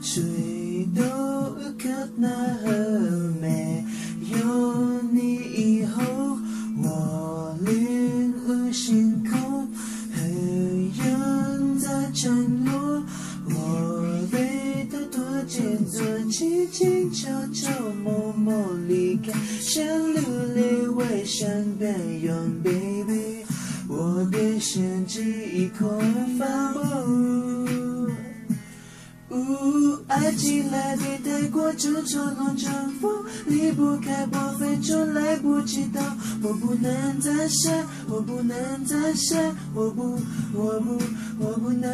谁都可奈何。没有你以后，我领悟星空，黑暗在降落，我被它拖进做轻轻悄悄默默离开，像流泪为伤悲用 baby，我的心记忆空发布。爱情来的太过正冲动阵风，离不开波飞就来不及逃，我不能再想，我不能再想，我不，我不，我不能。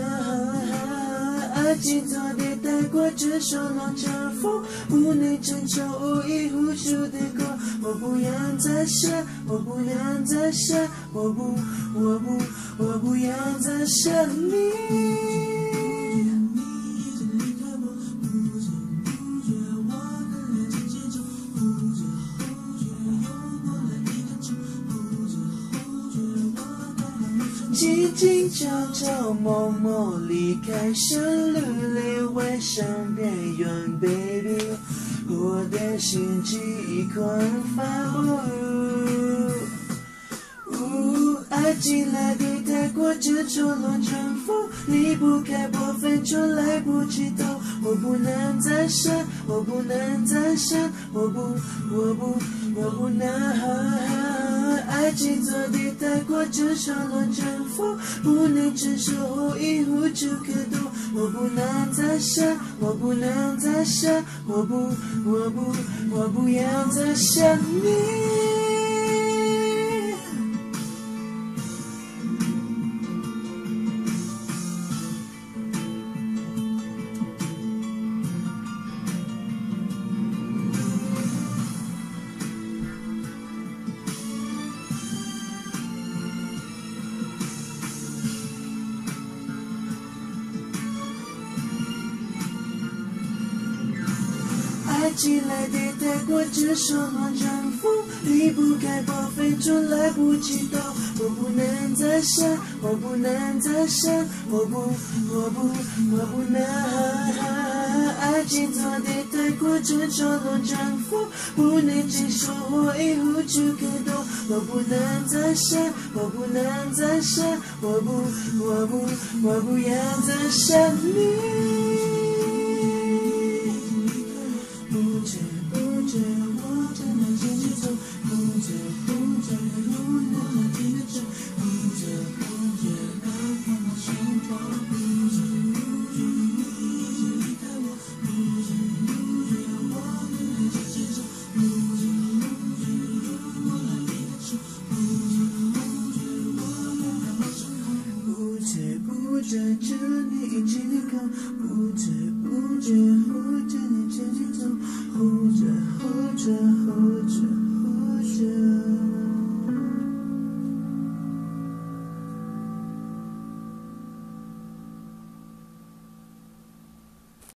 爱情走的太过正冲动阵风，不能承受无以呼出的口，我不想再想，我不想再想，我不，我不，我不要再想静静悄悄默默离开，像流泪为伤悲用 baby，我的心悸狂发呜，爱情来的太过直冲乱阵风，离不开波分就来不及逃，我不能再想，我不能再想，我不，我不，我不能。爱情走的太过正冲乱阵风，不能承受后以无处可躲，我不能再想，我不能再想，我不，我不，我不要再想你。爱情来的太过直冲乱阵风，离不开波飞就来不及逃，我不能再想，我不能再想，我不，我不，我不能。爱情走的太过直冲乱阵风，不能接受我已无处可躲，我不能再想，我不能再想，我不，我不，我不要再想你。不知不觉，路越来越远，不知不觉，该看到心跳，不知不觉，你已经离开我，不知